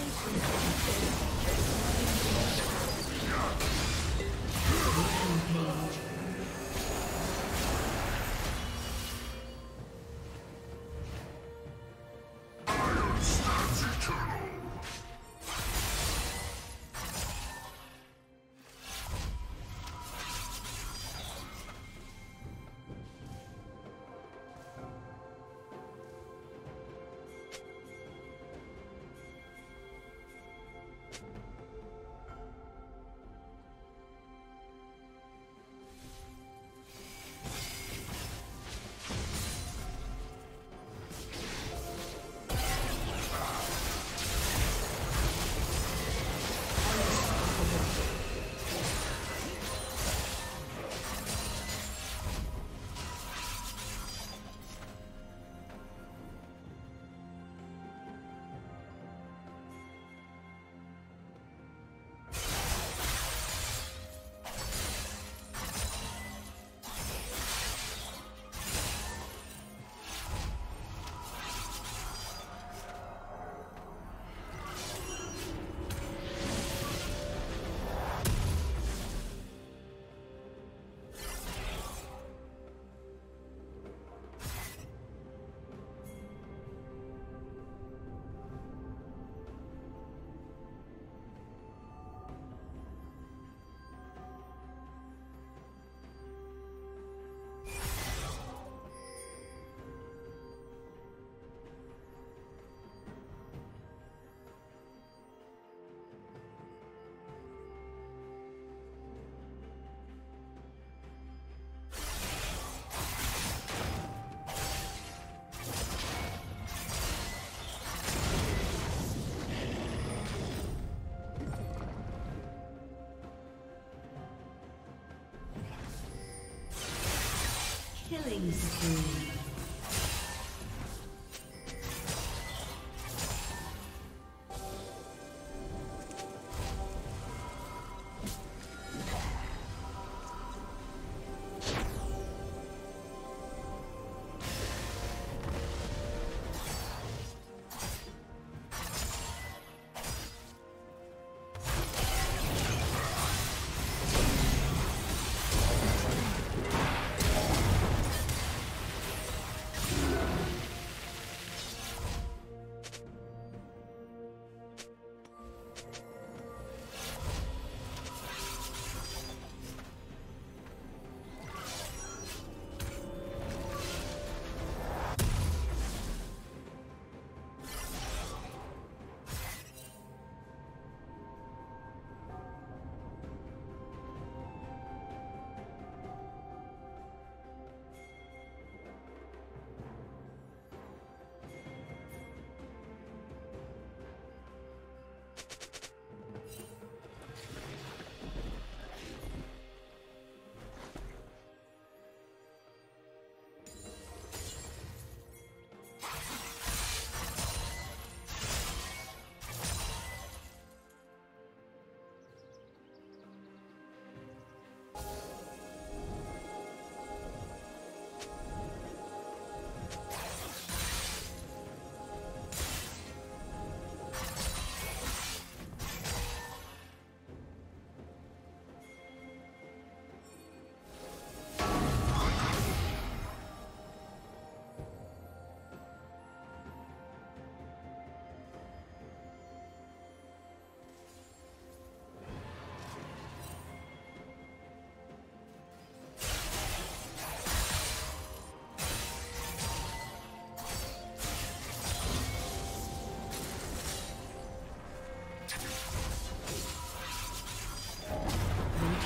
Attention, attention. Killing assim. spree.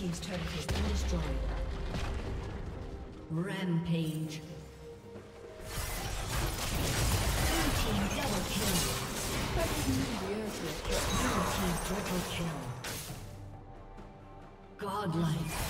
Team's turret has been destroyed. Rampage. Blue team double kill. Blue team triple kill. Godlike.